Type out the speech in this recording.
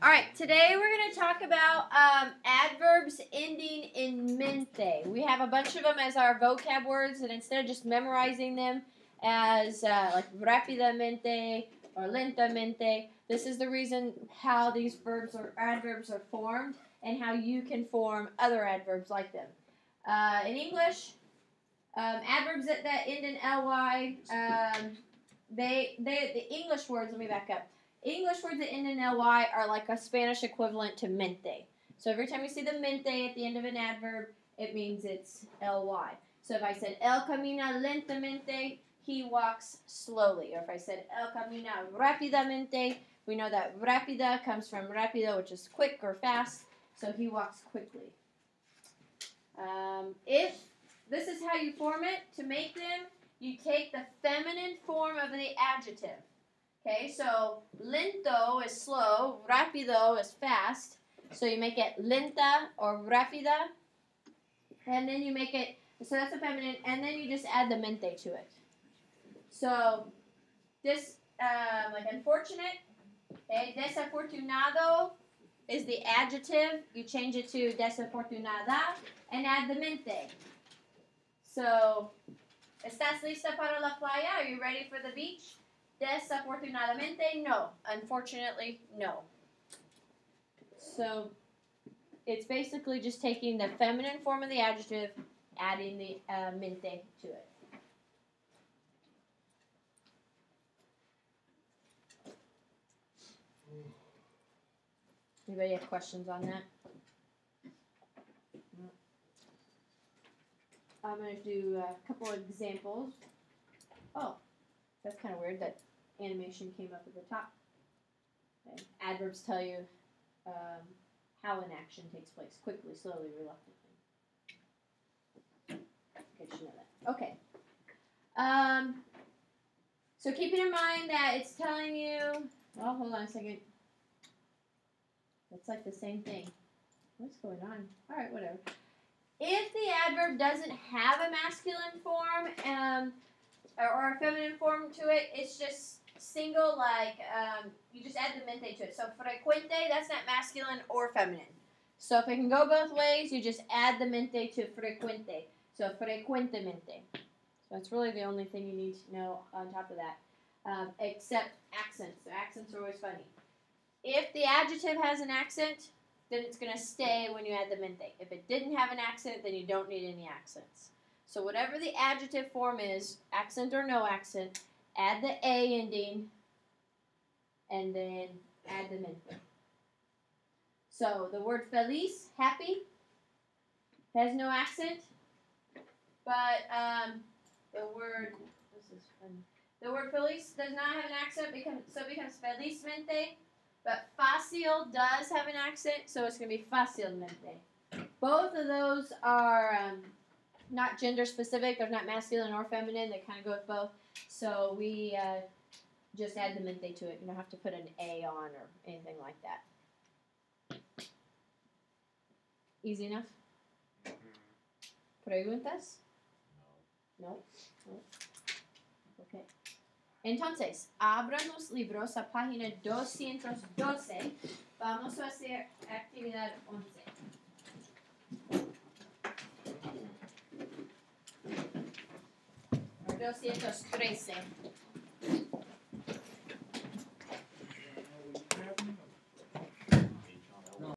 All right, today we're going to talk about um, adverbs ending in mente. We have a bunch of them as our vocab words, and instead of just memorizing them as uh, like rapidamente or lentamente, this is the reason how these verbs or adverbs are formed and how you can form other adverbs like them. Uh, in English, um, adverbs that, that end in ly, um, they they the English words. Let me back up. English words that end in ly are like a Spanish equivalent to mente. So every time you see the mente at the end of an adverb, it means it's ly. So if I said él camina lentamente, he walks slowly. Or if I said él camina rápidamente, we know that rápida comes from rápido, which is quick or fast. So he walks quickly. Um, if this is how you form it, to make them, you take the feminine form of the adjective. Okay, so lento is slow, rápido is fast. So you make it lenta or rápida. And then you make it, so that's the feminine, and then you just add the mente to it. So this, uh, like unfortunate, okay, desafortunado is the adjective. You change it to desafortunada and add the mente. So, ¿estás lista para la playa? Are you ready for the beach? Desafortunadamente, no. Unfortunately, no. So, it's basically just taking the feminine form of the adjective, adding the uh, mente to it. Anybody have questions on that? I'm going to do a couple of examples. Oh, that's kind of weird that animation came up at the top. Okay. Adverbs tell you um, how an action takes place quickly, slowly, reluctantly. Okay, you know that. Okay. Um, so keeping in mind that it's telling you. Well, hold on a second. It's like the same thing. What's going on? All right, whatever. If the adverb doesn't have a masculine form um, or a feminine form to it, it's just single, like um, you just add the mente to it. So frecuente, that's not masculine or feminine. So if it can go both ways, you just add the mente to frecuente. So frecuentemente. So that's really the only thing you need to know on top of that, um, except accents. So accents are always funny. If the adjective has an accent, then it's going to stay when you add the mente. If it didn't have an accent, then you don't need any accents. So whatever the adjective form is, accent or no accent, add the a ending, and then add the mente. So the word feliz, happy, has no accent, but um, the word this is funny. The word feliz does not have an accent, because, so it becomes felizmente. But fácil does have an accent, so it's going to be fácilmente. Both of those are um, not gender specific. They're not masculine or feminine. They kind of go with both. So we uh, just add the mente to it. You don't have to put an A on or anything like that. Easy enough? ¿Preguntas? No. no. Okay. Entonces, abran los libros a página 212. Vamos a hacer actividad 11. Or 213.